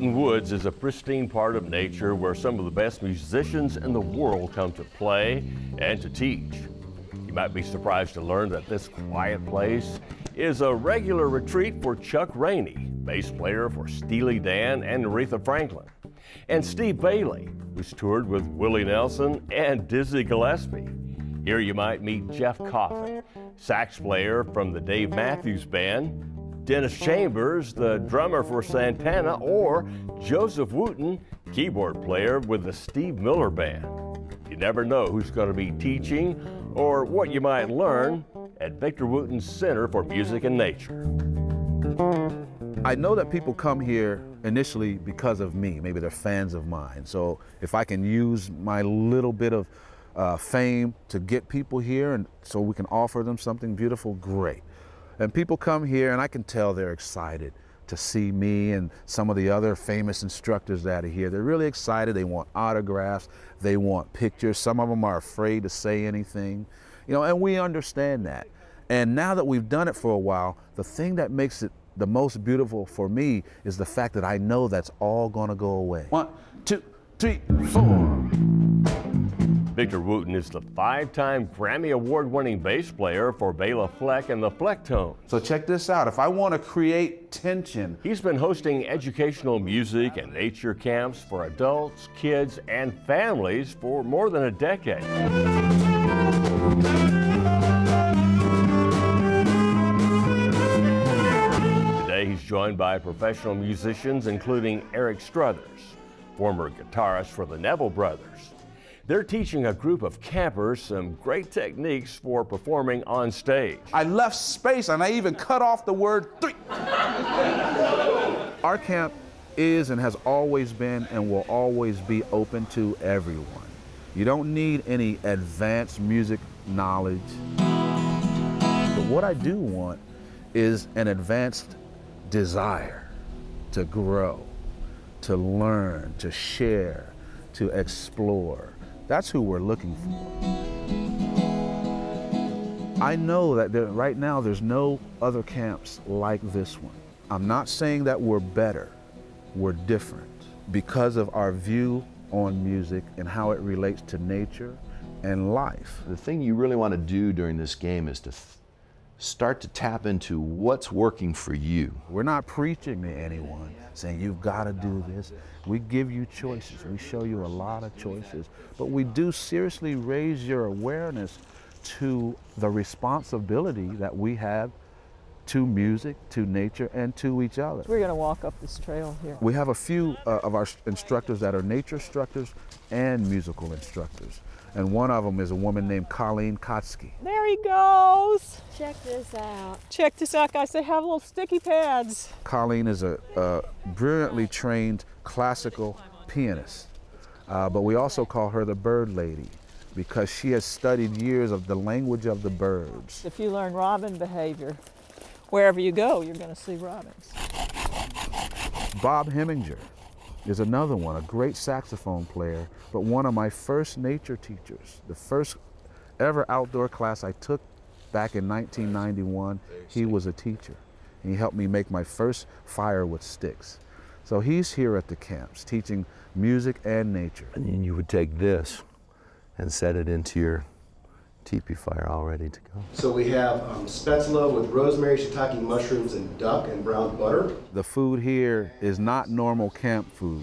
Woods is a pristine part of nature where some of the best musicians in the world come to play and to teach. You might be surprised to learn that this quiet place is a regular retreat for Chuck Rainey, bass player for Steely Dan and Aretha Franklin, and Steve Bailey, who's toured with Willie Nelson and Dizzy Gillespie. Here you might meet Jeff Coffin, sax player from the Dave Matthews Band, Dennis Chambers, the drummer for Santana, or Joseph Wooten, keyboard player with the Steve Miller Band. You never know who's going to be teaching or what you might learn at Victor Wooten Center for Music and Nature. I know that people come here initially because of me. Maybe they're fans of mine. So if I can use my little bit of uh, fame to get people here and so we can offer them something beautiful, great. And people come here and I can tell they're excited to see me and some of the other famous instructors that are here. They're really excited. They want autographs. They want pictures. Some of them are afraid to say anything. You know, and we understand that. And now that we've done it for a while, the thing that makes it the most beautiful for me is the fact that I know that's all going to go away. One, two, three, four. Victor Wooten is the five-time Grammy Award-winning bass player for Bela Fleck and the Flecktones. So check this out. If I want to create tension. He's been hosting educational music and nature camps for adults, kids, and families for more than a decade. Today he's joined by professional musicians including Eric Struthers, former guitarist for the Neville Brothers, they're teaching a group of campers some great techniques for performing on stage. I left space and I even cut off the word three. Our camp is and has always been and will always be open to everyone. You don't need any advanced music knowledge. But what I do want is an advanced desire to grow, to learn, to share, to explore. That's who we're looking for. I know that there, right now there's no other camps like this one. I'm not saying that we're better, we're different because of our view on music and how it relates to nature and life. The thing you really want to do during this game is to start to tap into what's working for you. We're not preaching to anyone saying you've got to do this. We give you choices. We show you a lot of choices. But we do seriously raise your awareness to the responsibility that we have to music, to nature, and to each other. We're going to walk up this trail here. We have a few uh, of our instructors that are nature instructors and musical instructors and one of them is a woman named Colleen Kotsky. There he goes. Check this out. Check this out, guys. They have little sticky pads. Colleen is a, a brilliantly trained classical pianist, uh, but we also call her the bird lady because she has studied years of the language of the birds. If you learn robin behavior, wherever you go, you're going to see robins. Bob Heminger is another one, a great saxophone player, but one of my first nature teachers. The first ever outdoor class I took back in 1991, he was a teacher. And he helped me make my first fire with sticks. So he's here at the camps teaching music and nature. And then you would take this and set it into your teepee fire all ready to go. So we have um, spätzle with rosemary, shiitake mushrooms, and duck and brown butter. The food here is not normal camp food.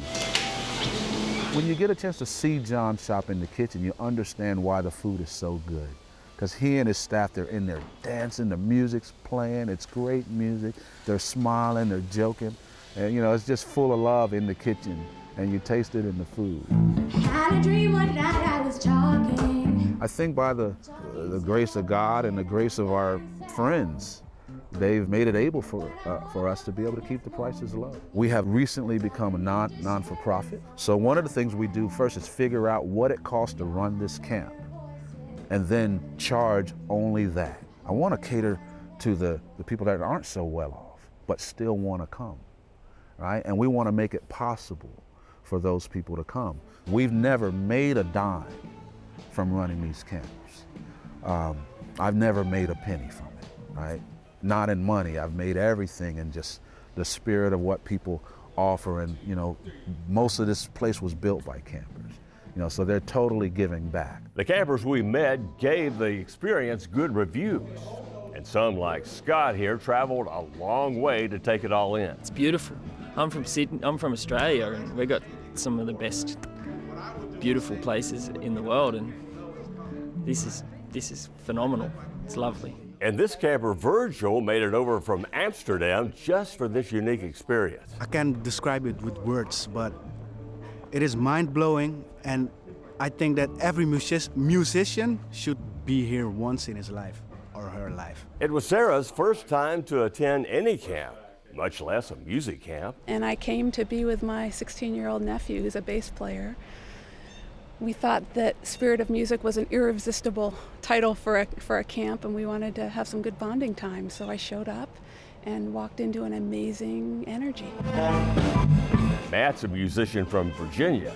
When you get a chance to see John shop in the kitchen, you understand why the food is so good. Because he and his staff, they're in there dancing, the music's playing, it's great music. They're smiling, they're joking. And you know, it's just full of love in the kitchen, and you taste it in the food. I think by the, the grace of God and the grace of our friends, they've made it able for, uh, for us to be able to keep the prices low. We have recently become a non, non-for-profit. So one of the things we do first is figure out what it costs to run this camp and then charge only that. I want to cater to the, the people that aren't so well off, but still want to come, right? And we want to make it possible for those people to come. We've never made a dime from running these camps. Um, I've never made a penny from it, right? Not in money. I've made everything in just the spirit of what people offer. And, you know, most of this place was built by campers. You know, so they're totally giving back. The campers we met gave the experience good reviews. And some, like Scott here, traveled a long way to take it all in. It's beautiful. I'm from Sydney, I'm from Australia, and we've got some of the best beautiful places in the world, and this is, this is phenomenal. It's lovely. And this camper, Virgil, made it over from Amsterdam just for this unique experience. I can't describe it with words, but it is mind blowing, and I think that every music- musician should be here once in his life or her life. It was Sarah's first time to attend any camp, much less a music camp. and I came to be with my 16 year old nephew, who's a bass player. We thought that Spirit of Music was an irresistible title for a, for a camp, and we wanted to have some good bonding time. So I showed up and walked into an amazing energy. Matt's a musician from Virginia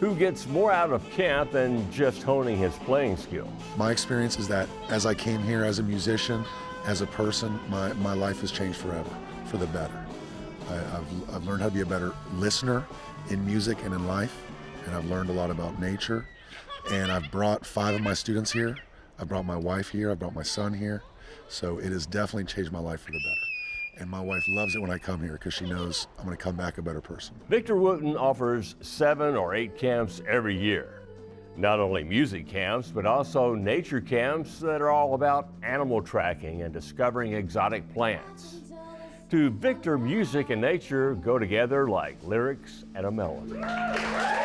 who gets more out of camp than just honing his playing skills. My experience is that as I came here as a musician, as a person, my, my life has changed forever for the better. I, I've, I've learned how to be a better listener in music and in life, and I've learned a lot about nature. And I've brought five of my students here. I brought my wife here. I brought my son here. So it has definitely changed my life for the better. And my wife loves it when I come here because she knows I'm going to come back a better person. Victor Wooten offers seven or eight camps every year. Not only music camps, but also nature camps that are all about animal tracking and discovering exotic plants. To Victor, music and nature go together like lyrics and a melody.